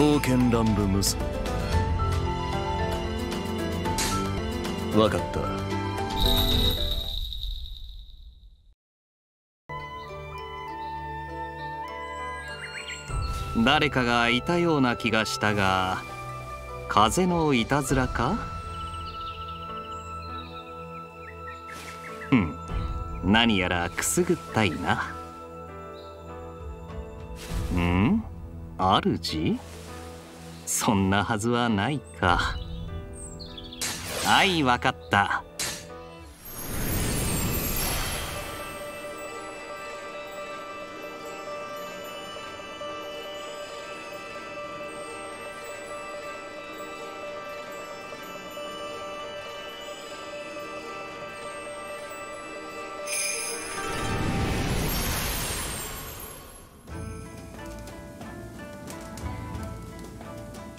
刀剣乱舞無双分かった。誰かがいたような気がしたが風のいたずらか？うん何やらくすぐったいな。うん主そんなはずはないか。はいわかった。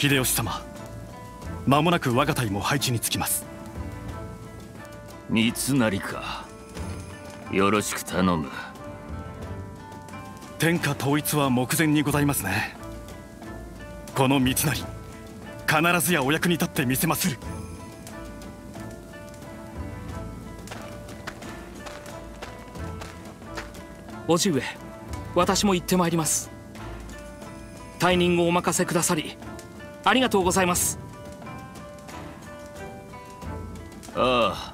秀吉様。間もなく我が隊も配置につきます。三成か。よろしく頼む。天下統一は目前にございますね。この三成必ずやお役に立ってみせまする。叔父上私も行ってまいります。タイミングをお任せくださりありがとうございます。ああ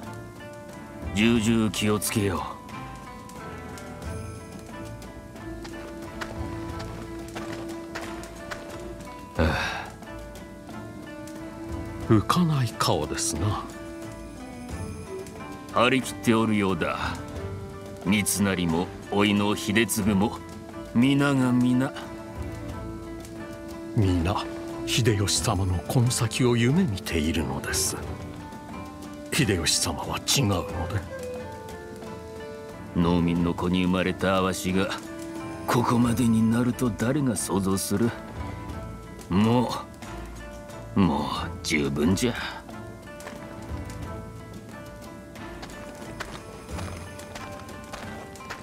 重々気をつけよう、はあ、浮かない顔ですな。張り切っておるようだ。三成も甥いの秀次も皆が皆。皆秀吉様のこの先を夢見ているのです。秀吉様は違うので。農民の子に生まれたわしがここまでになると誰が想像する？もうもう十分じゃ。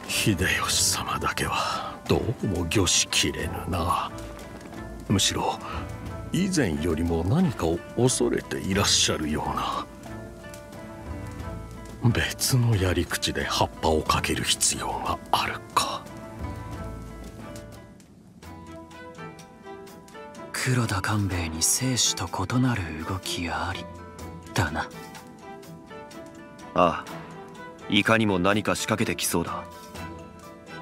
秀吉様だけはどうも御しきれぬな。むしろ以前よりも何かを恐れていらっしゃるような別のやり口で葉っぱをかける必要があるか。黒田官兵衛に生死と異なる動きありだな。ああいかにも何か仕掛けてきそうだ。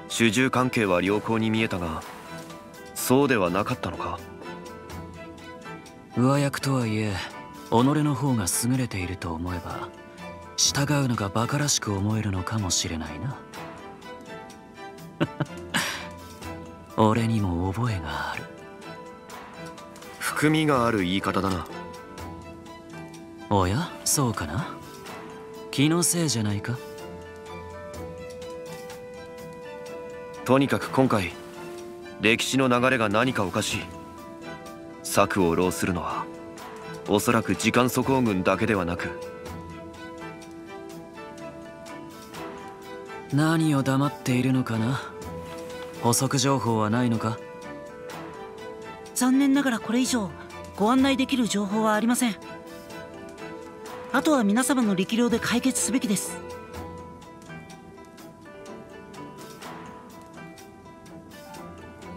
主従関係は良好に見えたがそうではなかったのか上役とはいえ己の方が優れていると思えば従うのが馬鹿らしく思えるのかもしれないな。俺にも覚えがある。含みがある言い方だな。おやそうかな。気のせいじゃないか。とにかく今回歴史の流れが何かおかしい策を浪するのはおそらく時間速報軍だけではなく何を黙っているのかな？補足情報はないのか？残念ながらこれ以上ご案内できる情報はありません。あとは皆様の力量で解決すべきです。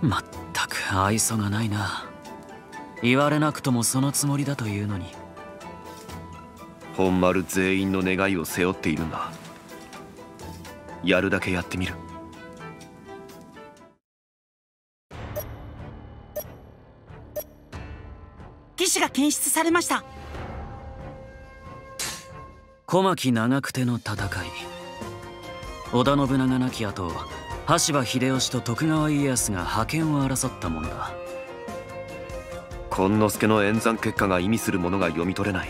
まったく愛想がないな言われなくともそのつもりだというのに。本丸全員の願いを背負っているんだ。やるだけやってみる。騎士が検出されました。小牧長久手の戦い。織田信長亡き後羽柴秀吉と徳川家康が覇権を争ったものだ権之助の演算結果が意味するものが読み取れない。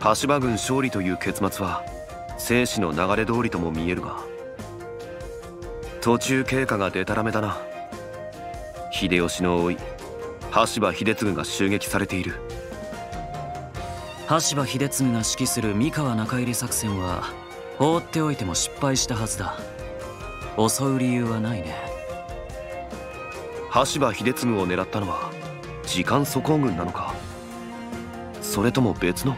羽柴軍勝利という結末は生死の流れ通りとも見えるが途中経過がデタラメだな。秀吉の甥羽柴秀次が襲撃されている。羽柴秀次が指揮する三河中入作戦は放っておいても失敗したはずだ。襲う理由はないね。羽柴秀次を狙ったのは時間粗行軍なのか？それとも別の？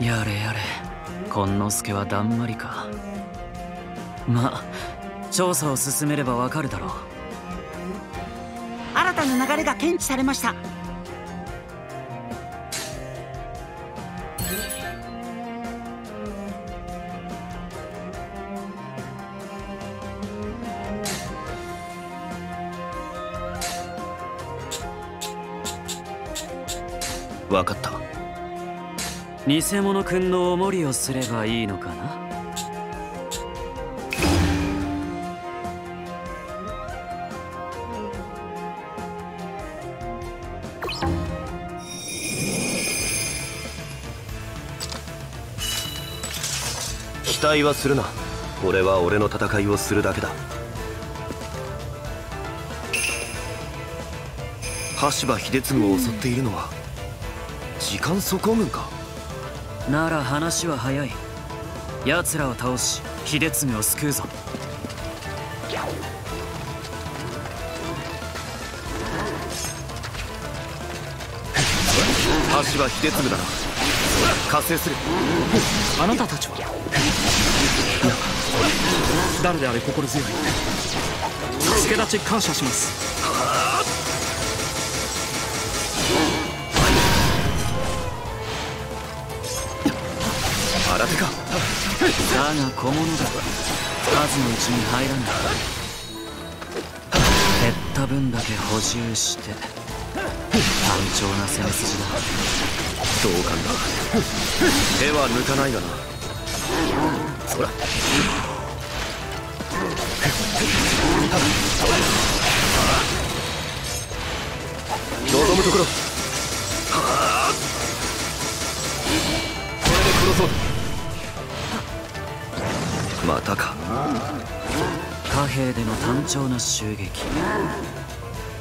やれやれ。今之助はだんまりか。まあ調査を進めればわかるだろう。新たな流れが検知されました分かった。偽物くんのお守りをすればいいのかな？期待はするな。俺は俺の戦いをするだけだ。羽柴秀次を襲っているのは時間粗行軍か？なら話は早い。奴らを倒し秀次を救うぞ。羽柴秀次だ。な加勢する。あなたたちは？いや誰であれ心強い。助立ち感謝します新手か。だが小物だ数のうちに入らない減った分だけ補充して。単調な攻め筋だ。同感だ手は抜かないがな。そら。望むところでの単調な襲撃。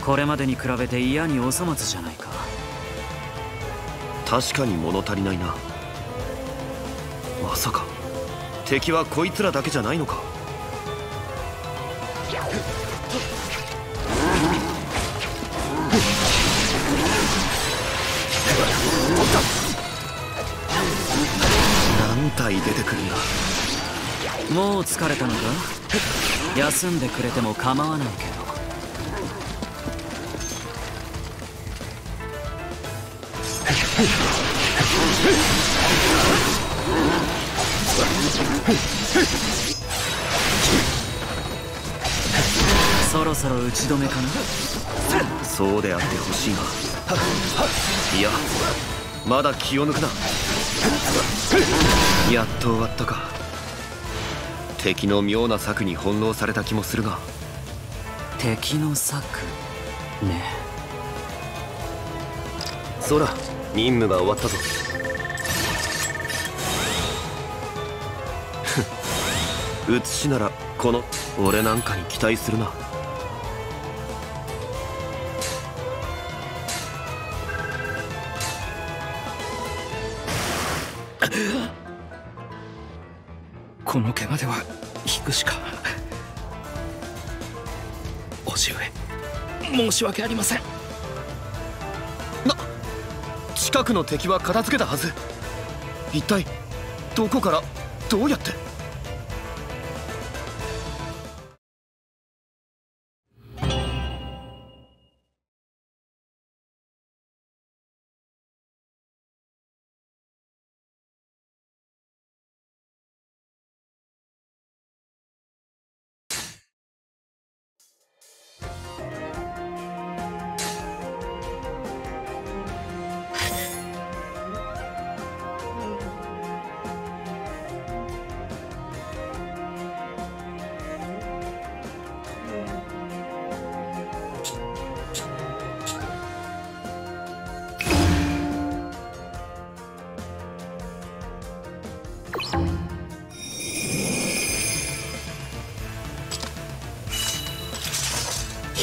これまでに比べて嫌にお粗末じゃないか。確かに物足りないな。まさか。敵はこいつらだけじゃないのか。何体出てくるんだ。もう疲れたのか？休んでくれても構わないけど。そろそろ打ち止めかな？そうであってほしいが。いやまだ気を抜くな。やっと終わったか。敵の妙な策に翻弄された気もするが。敵の策？ね。そら任務が終わったぞ。写しならこの俺なんかに期待するなこの怪我では引くしか叔父上申し訳ありません。な近くの敵は片付けたはず。一体どこからどうやって？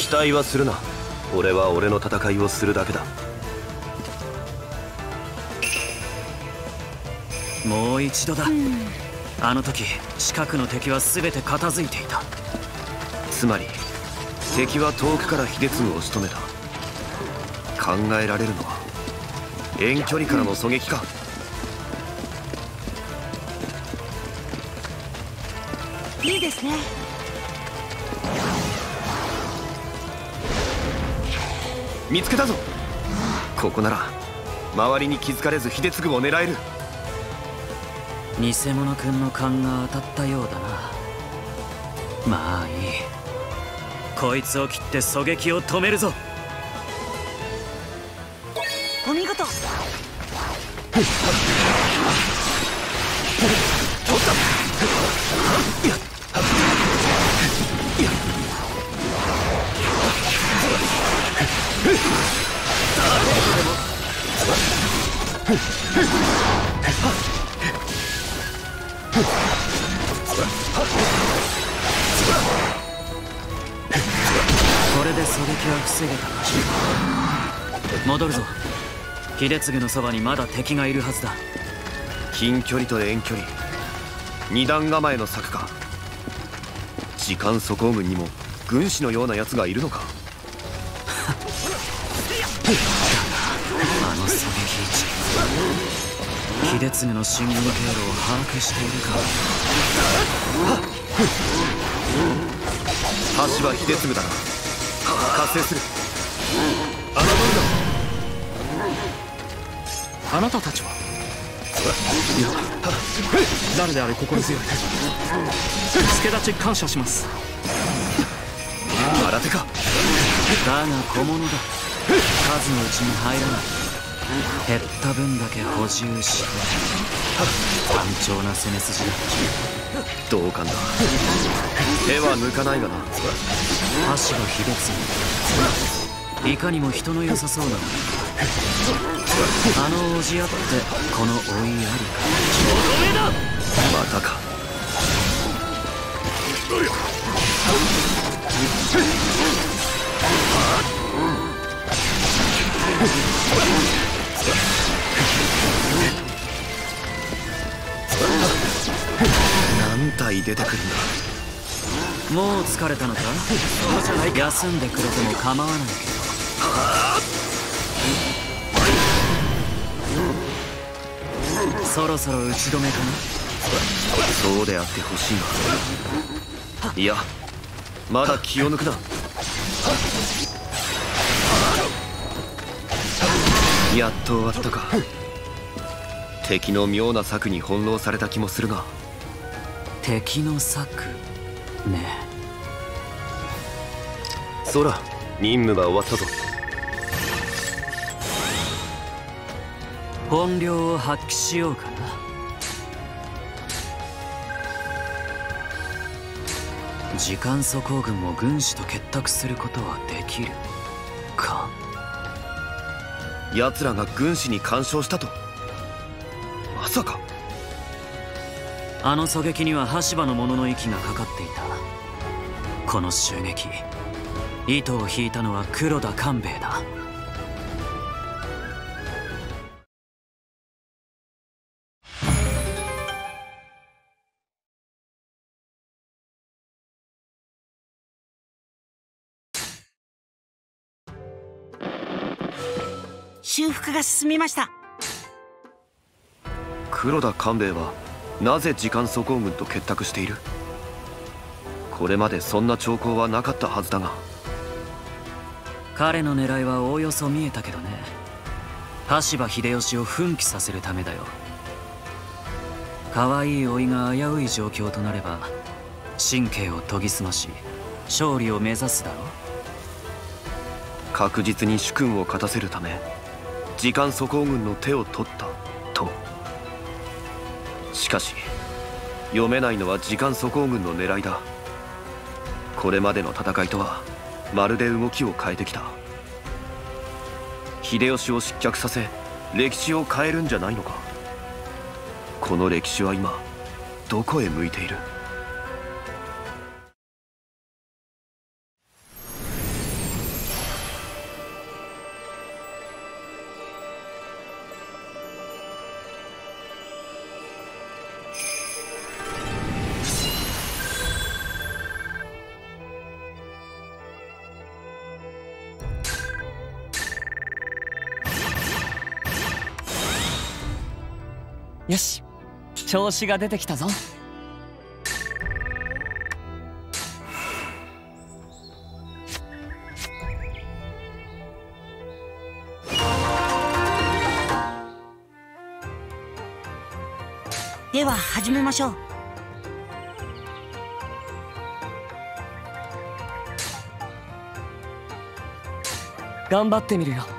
期待はするな。俺は俺の戦いをするだけだ。もう一度だ。あの時近くの敵は全て片付いていた。つまり敵は遠くから秀次を仕留めた。考えられるのは遠距離からの狙撃か。いい見つけたぞ。ここなら周りに気づかれず秀次を狙える。偽物くんの勘が当たったようだな。まあいい。こいつを切って狙撃を止めるぞ。これで狙撃は防げた。な戻るぞ。秀次のそばにまだ敵がいるはずだ。近距離と遠距離。二段構えの策か。時間素行軍にも軍師のような奴がいるのか。秀次の進軍経路を把握しているか橋は秀次だな。活性する。あなたたちは？いや誰であれ心強い助立ち感謝します。新手か。だが小物だ。数のうちに入らない減った分だけ補充して単調な攻め筋だ。同感だ。手は抜かないがな。橋野秀次いかにも人の良さそうな。あのおじやってこの追いありか。またか何体出てくるんだ。もう疲れたのか？休んでくれても構わない。けどそろそろ打ち止めかなそうであってほしいが いやまだ気を抜くなやっと終わったか。敵の妙な策に翻弄された気もするが。敵の策？ね。そら任務が終わったぞ。本領を発揮しようかな。時間素行軍も軍師と結託することはできる。か奴らが軍師に干渉したと。まさか。あの狙撃には羽柴の者の息がかかっていた。この襲撃糸を引いたのは黒田官兵衛だ。修復が進みました。黒田官兵衛はなぜ時間素行軍と結託している？これまでそんな兆候はなかったはずだが。彼の狙いはおおよそ見えたけどね。羽柴秀吉を奮起させるためだよ。可愛い老いが危うい状況となれば神経を研ぎ澄まし勝利を目指すだろ確実に主君を勝たせるため時間素行軍の手を取った。と。しかし読めないのは時間素行軍の狙いだ。これまでの戦いとはまるで動きを変えてきた。秀吉を失脚させ歴史を変えるんじゃないのか。この歴史は今どこへ向いている？調子が出てきたぞ。では始めましょう。頑張ってみるよ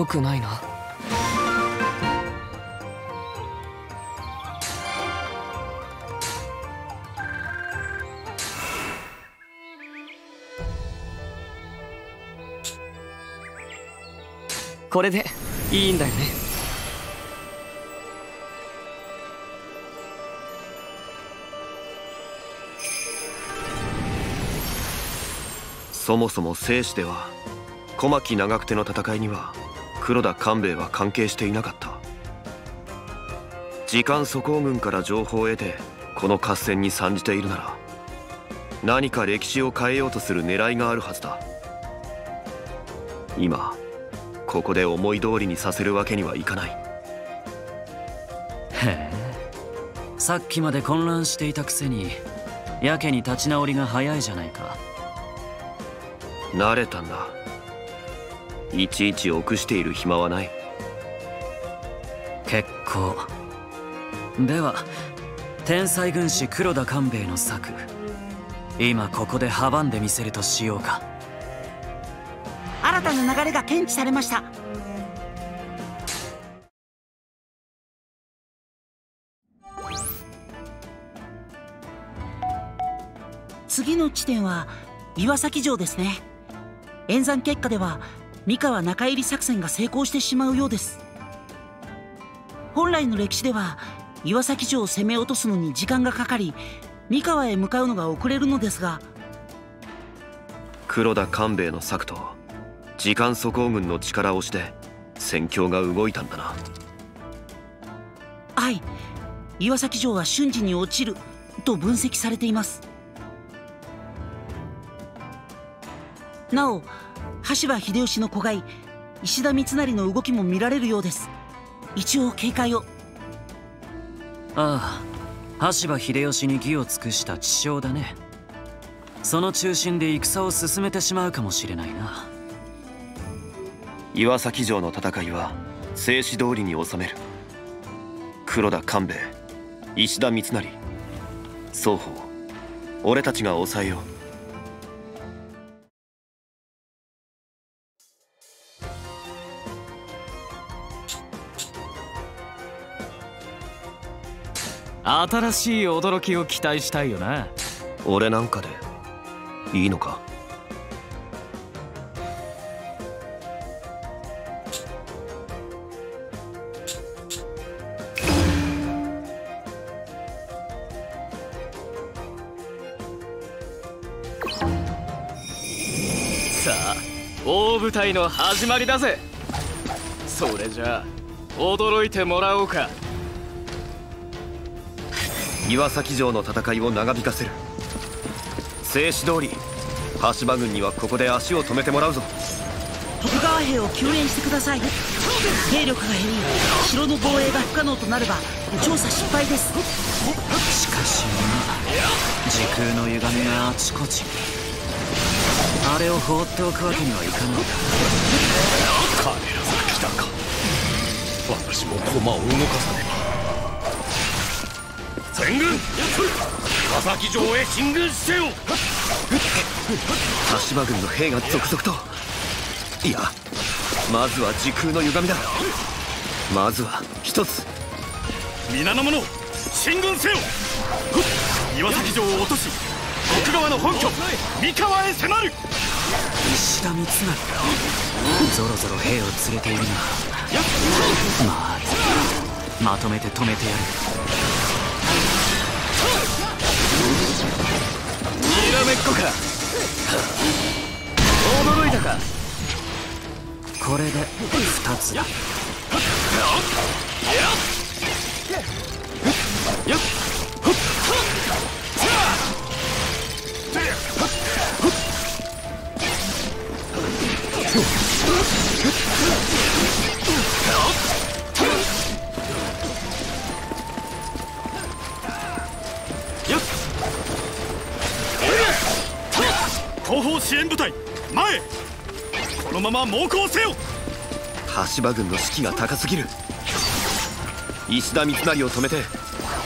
良くないな。これでいいんだよね。そもそも生死では小牧長久手の戦いには黒田官兵衛は関係していなかった。時間粗行軍から情報を得てこの合戦に参じているなら何か歴史を変えようとする狙いがあるはずだ。今ここで思い通りにさせるわけにはいかない。へえ。さっきまで混乱していたくせにやけに立ち直りが早いじゃないか。慣れたんだいちいち臆している暇はない。結構。では天才軍師黒田官兵衛の策。今ここで阻んでみせるとしようか。新たな流れが検知されました。次の地点は岩崎城ですね。演算結果では三河中入り作戦が成功してしまうようです。本来の歴史では岩崎城を攻め落とすのに時間がかかり三河へ向かうのが遅れるのですが黒田官兵衛の策と時間粗行軍の力押しで戦況が動いたんだな。はい。岩崎城は瞬時に落ちると分析されています。なお羽柴秀吉の子飼い石田三成の動きも見られるようです。一応警戒を。ああ羽柴秀吉に義を尽くした知将だね。その中心で戦を進めてしまうかもしれないな。岩崎城の戦いは静止通りに収める。黒田官兵衛石田三成双方俺たちが抑えよう新しい驚きを期待したいよな。俺なんかでいいのか？さあ大舞台の始まりだぜ。それじゃあ驚いてもらおうか岩崎城の戦いを長引かせる。静止通り羽柴軍にはここで足を止めてもらうぞ。徳川兵を救援してください。兵力が減り城の防衛が不可能となれば調査失敗です。しかしな時空の歪みがあちこち。あれを放っておくわけにはいかない。彼らが来たか。私も駒を動かさねば全軍岩崎城へ進軍せよ羽柴軍の兵が続々といやまずは時空の歪みだまずは一つ皆の者進軍せよ岩崎城を落とし徳川の本拠三河へ迫る石田三成かぞろぞろ兵を連れているがまあいいまとめて止めてやるらめっこか。驚いたか。これで2つよまま猛攻せよ。羽柴軍の士気が高すぎる。石田三成を止めて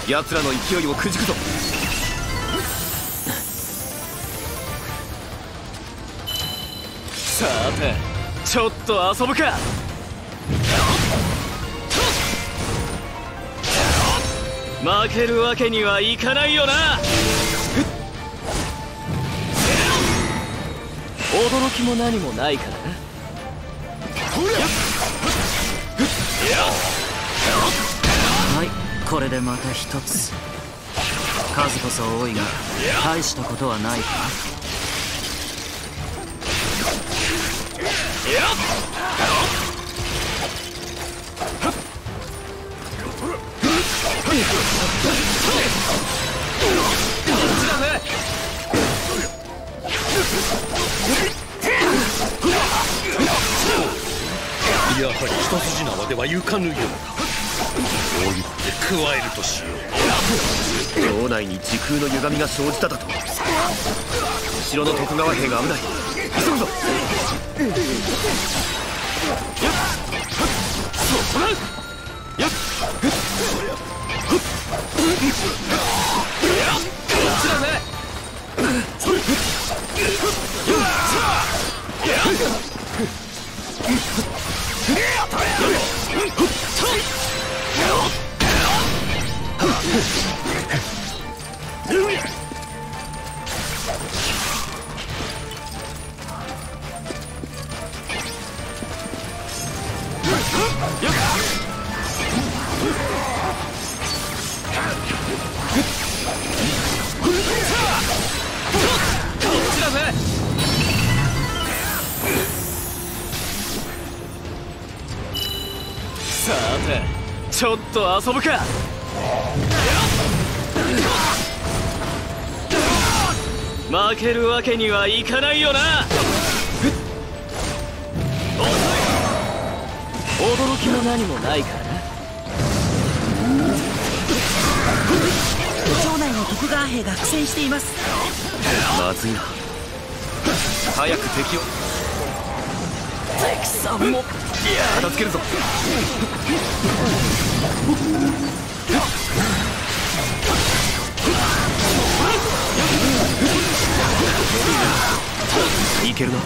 奴らの勢いをくじくぞ。さてちょっと遊ぶか。負けるわけにはいかないよな。驚きも何もないからなはいこれでまた一つ。数こそ多いが大したことはない。か一筋縄ではいかぬようだこう言って加えるとしよう。領内に時空の歪みが生じただと。後ろの徳川兵が危ない。急ぐぞ。さちょっと遊ぶか。負けるわけにはいかないよな。驚きも何もないからな。町内の徳川兵が苦戦しています。まずいな。早く敵を。敵さんも片付けるぞ。いけるな。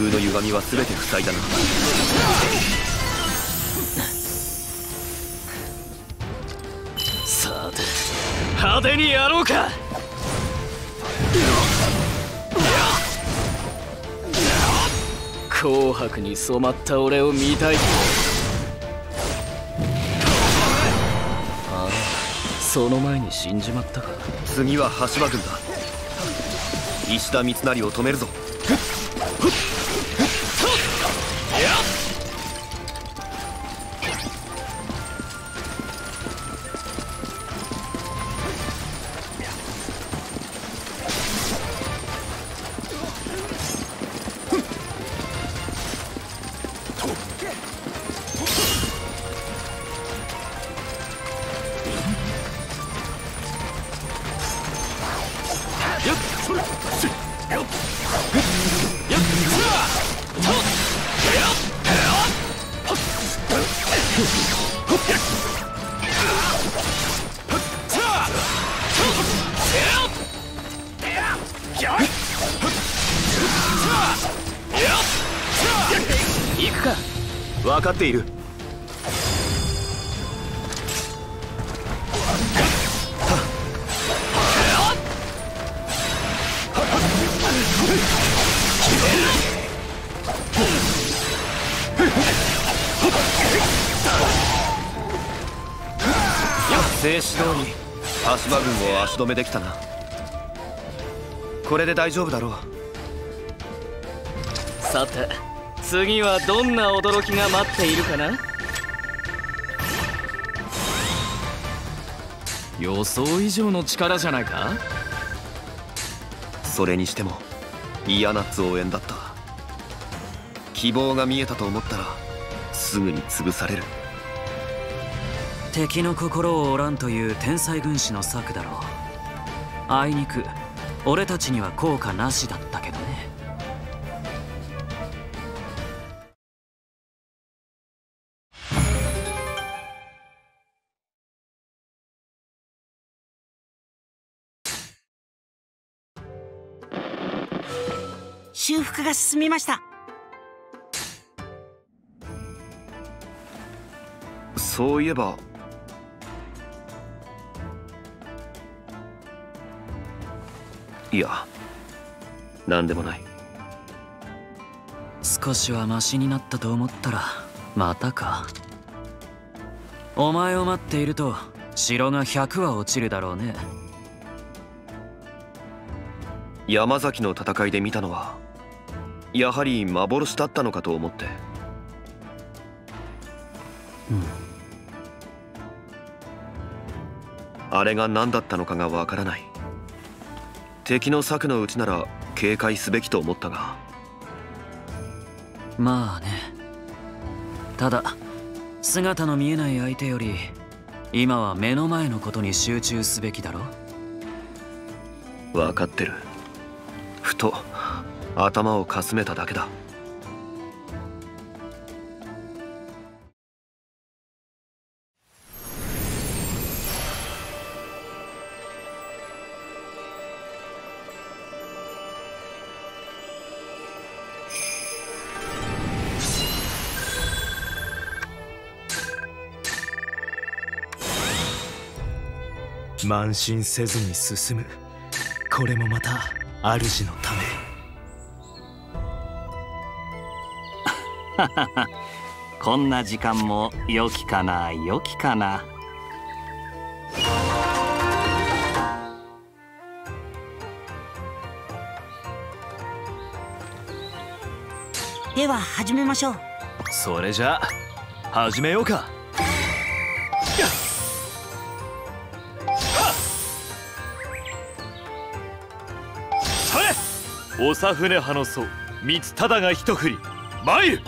空の歪みは全て塞いだなさて派手にやろうか。紅白に染まった俺を見たい。ああその前に死んじまったか。次は羽柴軍だ。石田三成を止めるぞ分かっている。静止通り足場軍を足止めできたな。これで大丈夫だろう。さて次はどんな驚きが待っているかな？予想以上の力じゃないか？それにしても嫌な増援だった。希望が見えたと思ったらすぐに潰される。敵の心を折らんという天才軍師の策だろう。あいにく俺たちには効果なしだったけど復が進みました。そういえば。いや何でもない。少しはマシになったと思ったらまたか。お前を待っていると城が100は落ちるだろうね。山崎の戦いで見たのはやはり幻だったのかと思って。あれが何だったのかがわからない。敵の策のうちなら警戒すべきと思ったが。まあね。ただ姿の見えない相手より今は目の前のことに集中すべきだろ。分かってる。ふと頭をかすめただけだ。慢心せずに進む。これもまた主のため。こんな時間も良きかな良きかな。では始めましょう。それじゃあ始めようか。さえ長船派の僧三忠が一振り。参る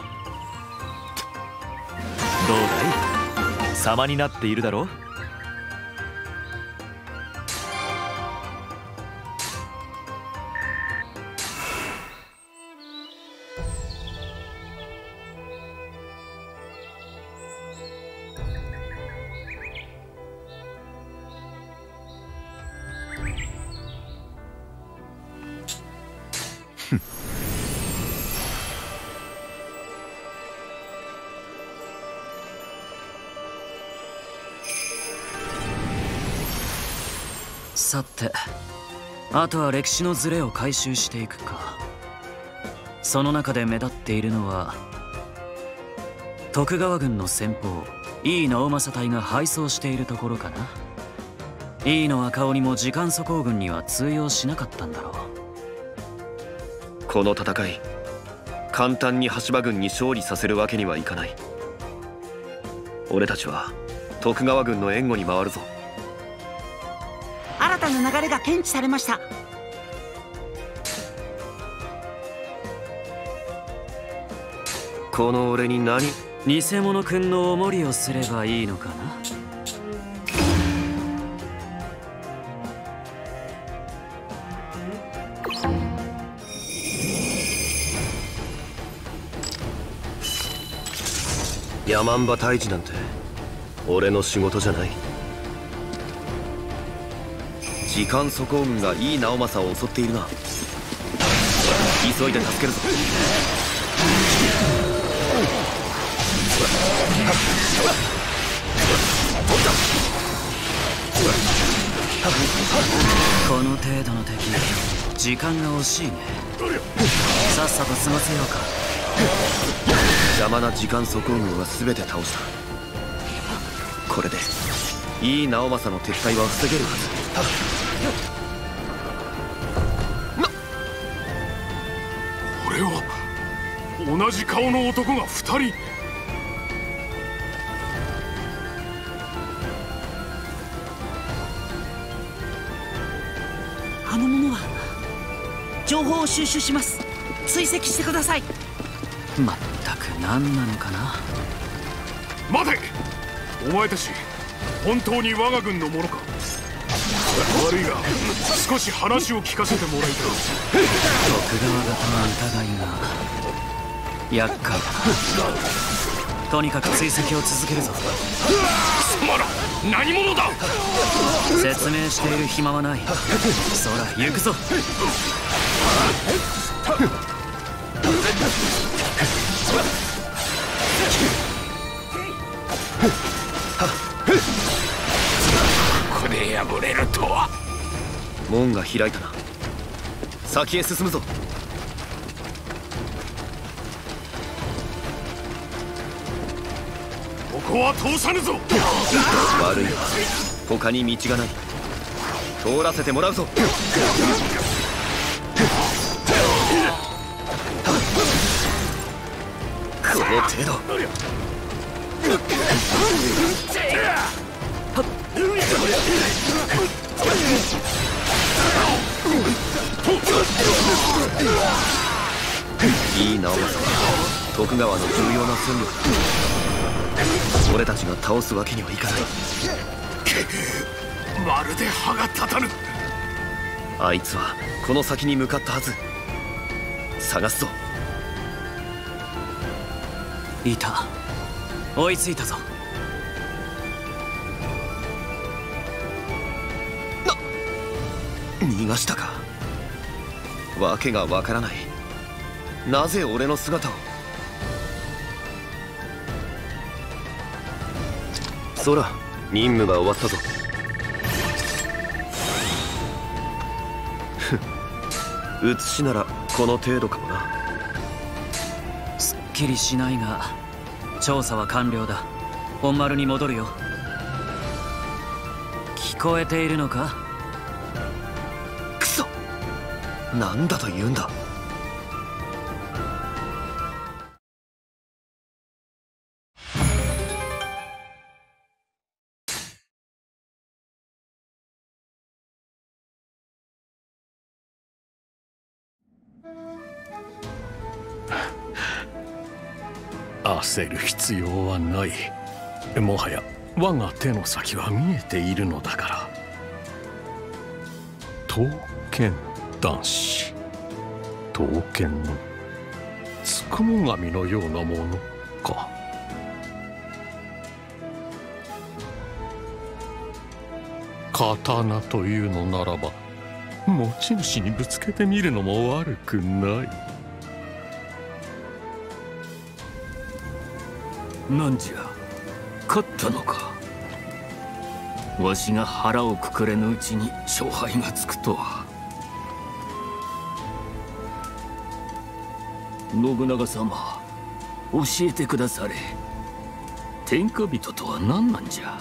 どうだい？様になっているだろう？あとは歴史のズレを回収していくか。その中で目立っているのは徳川軍の先方井伊直政隊が敗走しているところかな。井伊の赤鬼も時間粗行軍には通用しなかったんだろう。この戦い簡単に羽柴軍に勝利させるわけにはいかない。俺たちは徳川軍の援護に回るぞ。れが検知されました。この俺に何？偽物くんのお守りをすればいいのかな？山んば退治なんて俺の仕事じゃない時間粗行軍がいい直政を襲っているな。急いで助けるぞ。この程度の敵時間が惜しいね。さっさと済ませようか。邪魔な時間速報軍は全て倒した。これでいい直政の撤退は防げるは俺同じ顔の男が二人。あの者は情報を収集します。追跡してください。まったく何なのかな？待て。お前たち本当に我が軍の者か？悪いが少し話を聞かせてもらいたい。徳川方の疑いが厄介だ。とにかく追跡を続けるぞ。すまら何者だ。説明している暇はない。そら行くぞ。ここで破れるとは。門が開いたな。先へ進むぞここは通さぬぞ。悪い他に道がない。通らせてもらうぞ。この程度。いい直政は徳川の重要な戦力。だ俺たちが倒すわけにはいかない。まるで歯が立たぬ。あいつはこの先に向かったはず。探すぞ。いた。追いついたぞ。逃がしたか。わけがわからない。なぜ俺の姿を？そら任務が終わったぞ。写しならこの程度かもな。すっきりしないが調査は完了だ。本丸に戻るよ。聞こえているのか？クソなんだと言うんだ焦る必要はない。もはや我が手の先は見えているのだから。刀剣男子。刀剣のつくも神のようなものか。刀というのならば持ち主にぶつけてみるのも悪くない。なんじゃ？勝ったのか？わしが腹をくくれぬうちに勝敗がつくとは。信長様教えてくだされ。天下人とは何なんじゃ？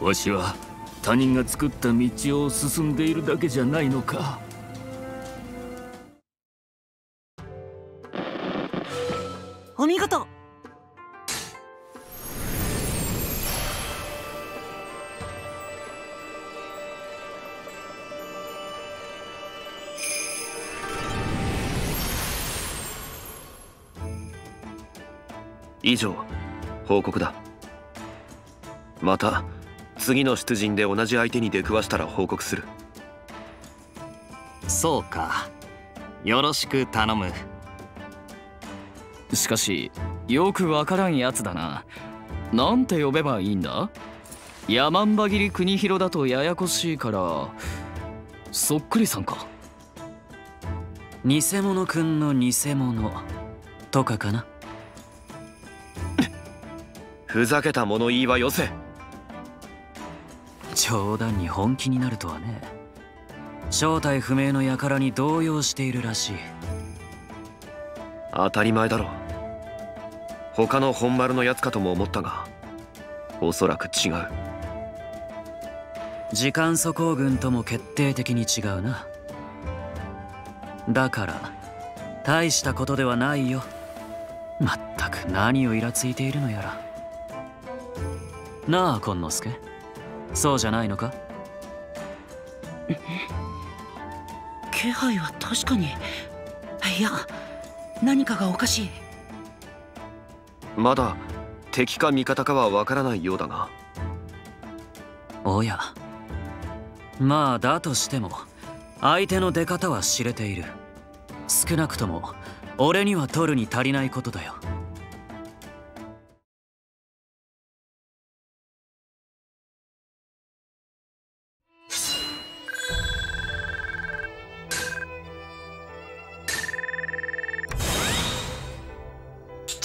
わしは他人が作った道を進んでいるだけじゃないのか？以上報告だ。また次の出陣で同じ相手に出くわしたら報告する。そうか。よろしく頼む。しかしよくわからんやつだな。なんて呼べばいいんだ？山んば切り国広だとややこしいから。そっくりさんか。偽物くんの偽物とかかな？ふざけた物言いはよせ。冗談に本気になるとはね。正体不明の輩に動揺しているらしい。当たり前だろ。他の本丸のやつかとも思ったがおそらく違う。時間素行軍とも決定的に違うな。だから大したことではないよ。まったく何をイラついているのやらなあ紺之助そうじゃないのか？気配は確かに。いや何かがおかしい。まだ敵か味方かはわからないようだが。おや。まあだとしても相手の出方は知れている。少なくとも俺には取るに足りないことだよ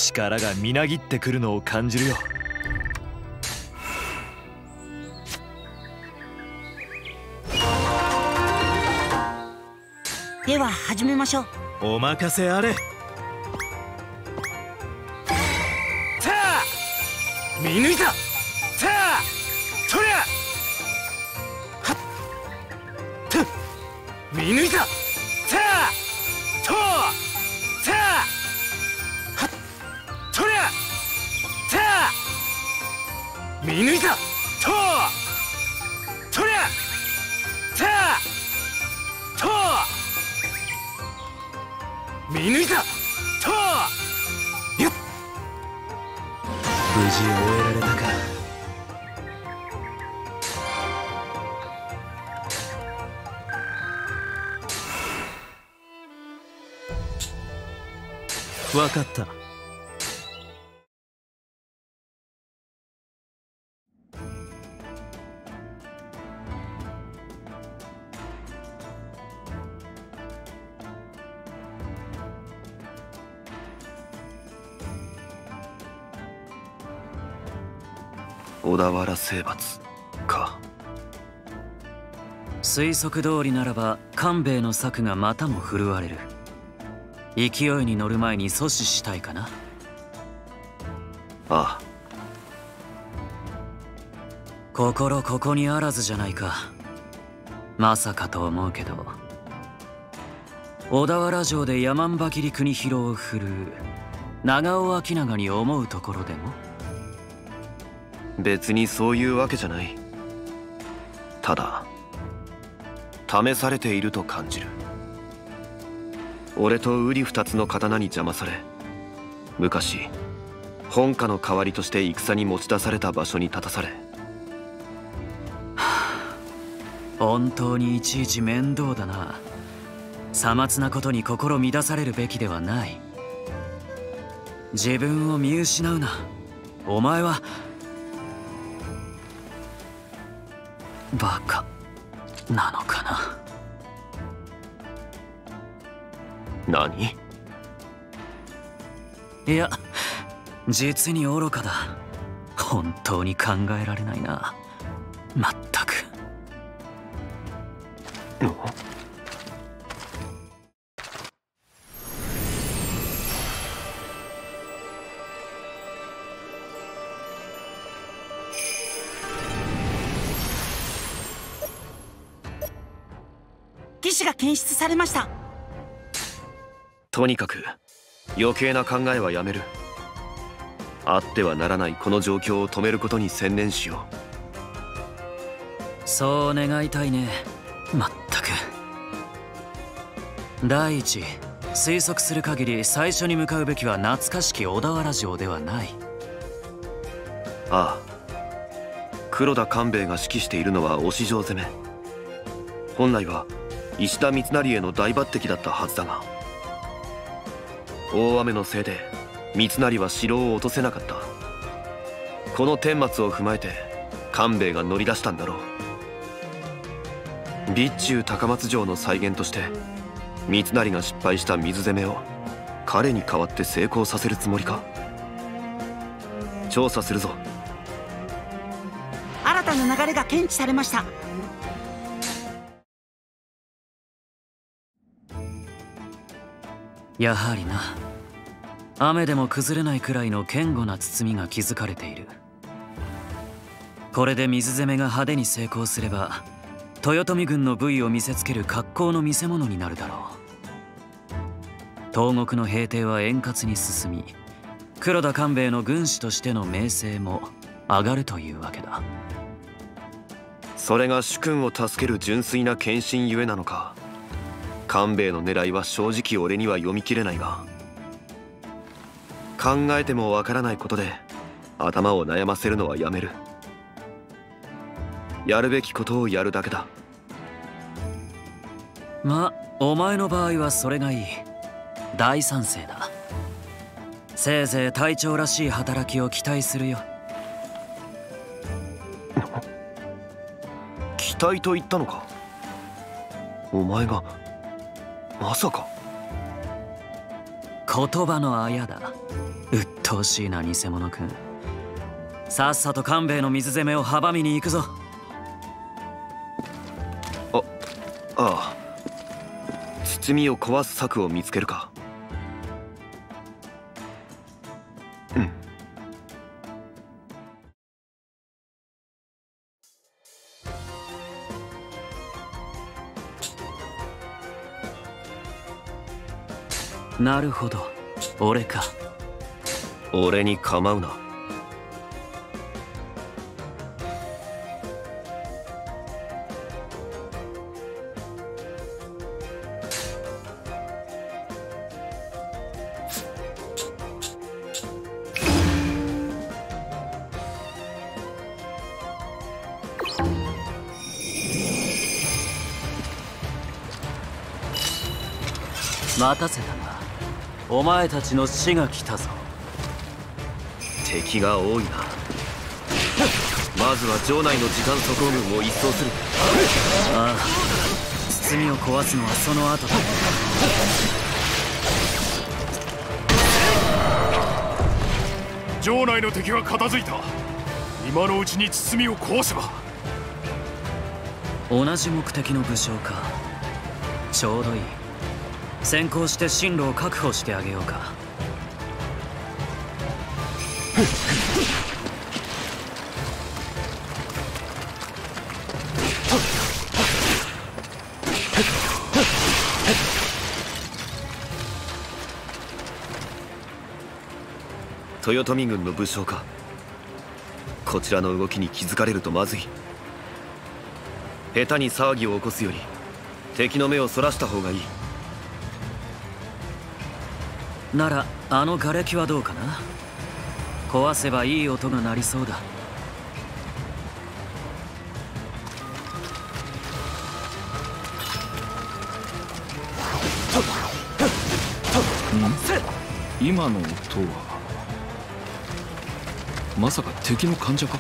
力がみなぎってくるのを感じるよ。では始めましょう。お任せあれ。さあ見抜いた。さあとりゃはっ。と見抜いた見抜いたととりゃ。さあ。と見抜いたとよっ。無事終えられたか。分かった小田原征伐か。推測通りならば官兵衛の策がまたも振るわれる。勢いに乗る前に阻止したいかな。ああ。心ここにあらずじゃないか。まさかと思うけど。小田原城で山姥切国広を振るう長尾明長に思うところでも？別にそういうわけじゃない。ただ試されていると感じる。俺と瓜二つの刀に邪魔され昔本家の代わりとして戦に持ち出された場所に立たされ。本当にいちいち面倒だな。さまつなことに心乱されるべきではない。自分を見失うな。お前はバカなのかな？何？いや実に愚かだ。本当に考えられないな。まったく検出されました。とにかく余計な考えはやめる。あってはならないこの状況を止めることに専念しよそう願いたいね。まったく。第一推測する限り最初に向かうべきは懐かしき小田原城ではない。うああ。黒田官兵衛が指揮しているのは押し城攻め。本来は石田三成への大抜擢だったはずだが大雨のせいで三成は城を落とせなかった。この顛末を踏まえて官兵衛が乗り出したんだろう。備中高松城の再現として三成が失敗した水攻めを彼に代わって成功させるつもりか？調査するぞ。新たな流れが検知されました。やはりな。雨でも崩れないくらいの堅固な包みが築かれている。これで水攻めが派手に成功すれば豊臣軍の部位を見せつける格好の見せ物になるだろう。東国の平定は円滑に進み黒田官兵衛の軍師としての名声も上がるというわけだ。それが主君を助ける純粋な献身ゆえなのか。官兵衛の狙いは正直俺には読み切れないが考えてもわからないことで頭を悩ませるのはやめる。やるべきことをやるだけだ。まお前の場合はそれがいい。大賛成だ。せいぜい隊長らしい働きを期待するよ。期待と言ったのか？お前がまさか。言葉のあやだ。鬱陶しいな偽物くん。さっさと官兵衛の水攻めを阻みに行くぞ。あああ。包みを壊す策を見つけるかなるほど。俺か。俺に構うな。待たせた。お前たちの死が来たぞ。敵が多いな。まずは城内の時間速報軍を一掃する。ああ包みを壊すのはその後だ。城内の敵は片付いた。今のうちに包みを壊せば。同じ目的の武将か。ちょうどいい先行して進路を確保してあげようか。豊臣軍の武将か。こちらの動きに気づかれるとまずい。下手に騒ぎを起こすより敵の目をそらした方がいい。ならあの瓦礫はどうかな？壊せばいい音が鳴りそうだ。今の音は？まさか敵の患者か？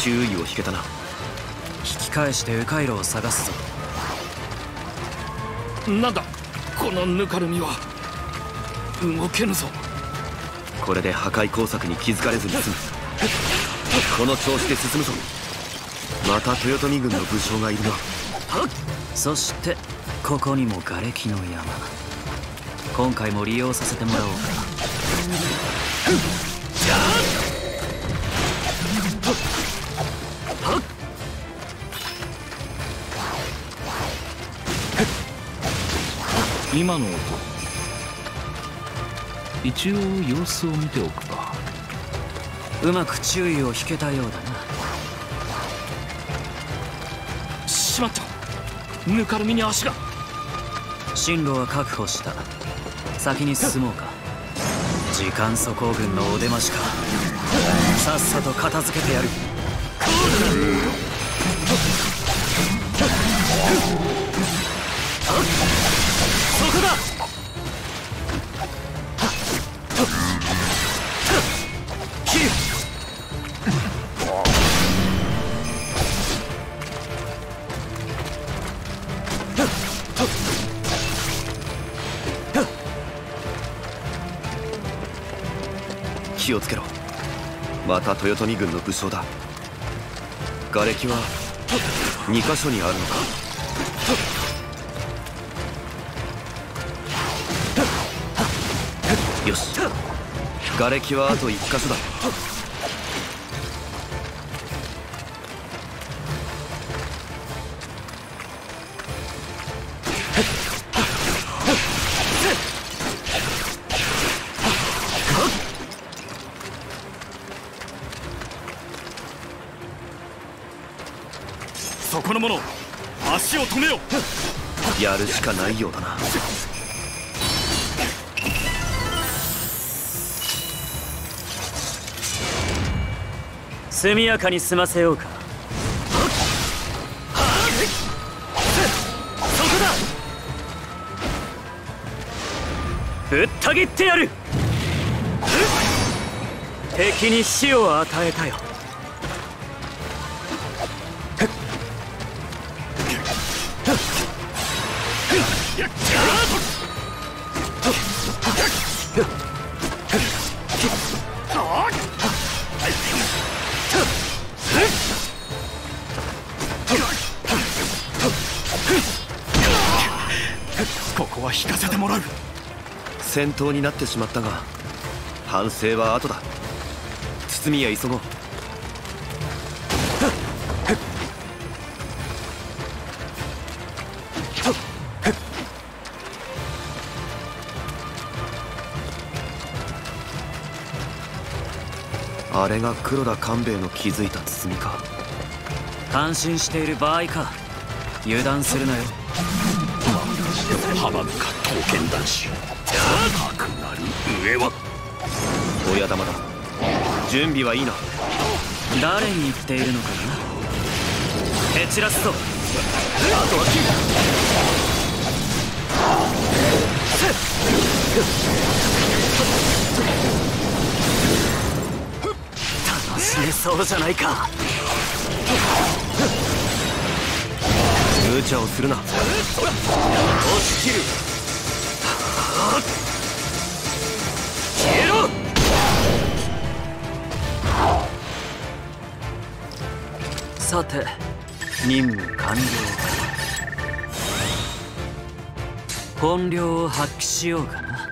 注意を引けたな。引き返して迂回路を探すぞ。なんだ？このぬかるみは動けぬぞ。これで破壊工作に気づかれずに済む。この調子で進むぞ。また豊臣軍の武将がいるな。そしてここにも瓦礫の山。今回も利用させてもらおう。か今の音一応様子を見ておくか。うまく注意を引けたようだな。しまった。ぬかるみに足が。進路は確保した。先に進もうか。時間粗行軍のお出ましか。さっさと片付けてやるた豊臣軍の武将だ。瓦礫は2か所にあるのか。よし。瓦礫はあと1箇所だ。かないようだな。速やかに済ませようか。そこだ！ぶった切ってやる。敵に死を与えたよ戦闘になってしまったが反省は後だ。堤や急ごう。あれが黒田官兵衛の築いた堤か。感心している場合か。油断するなよ。阻むか刀剣男子上は。親玉だ準備はいいな。誰に言っているのかな。蹴散らすぞ。あとは楽しめそうじゃないか。無茶をするな。押し切るさて任務完了本領を発揮しようかな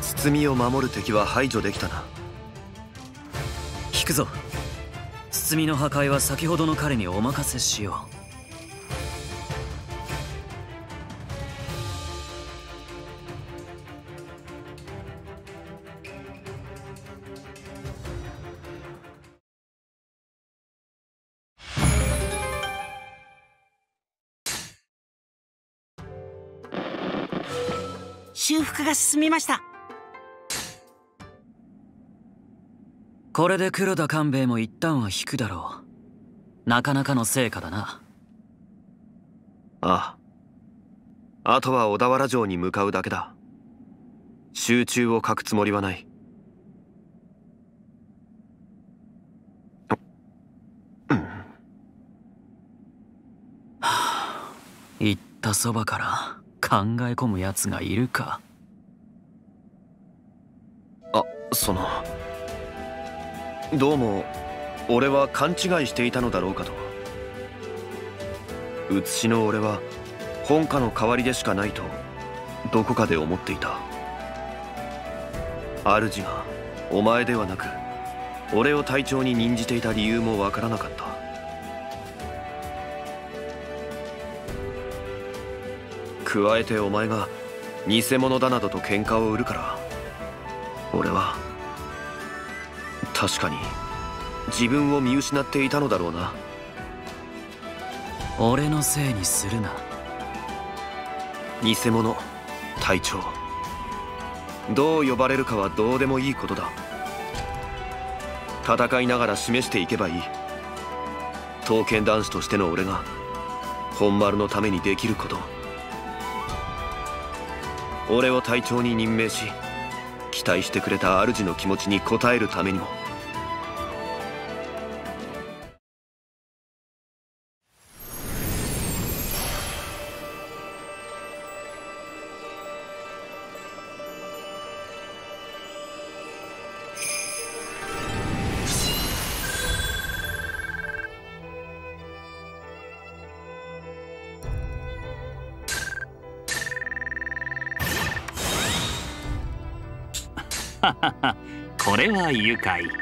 堤を守る敵は排除できたな引くぞ堤の破壊は先ほどの彼にお任せしよう進みました。これで黒田官兵衛も一旦は引くだろう。なかなかの成果だな。ああ。あとは小田原城に向かうだけだ。集中を欠くつもりはない。言ったそばから考え込む奴がいるかあそのどうも俺は勘違いしていたのだろうかと。写しの俺は本家の代わりでしかないとどこかで思っていた。主がお前ではなく俺を隊長に任じていた理由もわからなかった。加えてお前が偽物だなどと喧嘩を売るから俺は確かに自分を見失っていたのだろうな。俺のせいにするな。偽物隊長。どう呼ばれるかはどうでもいいことだ。戦いながら示していけばいい。刀剣男子としての俺が本丸のためにできること。俺を隊長に任命し期待してくれた主の気持ちに応えるためにも愉快。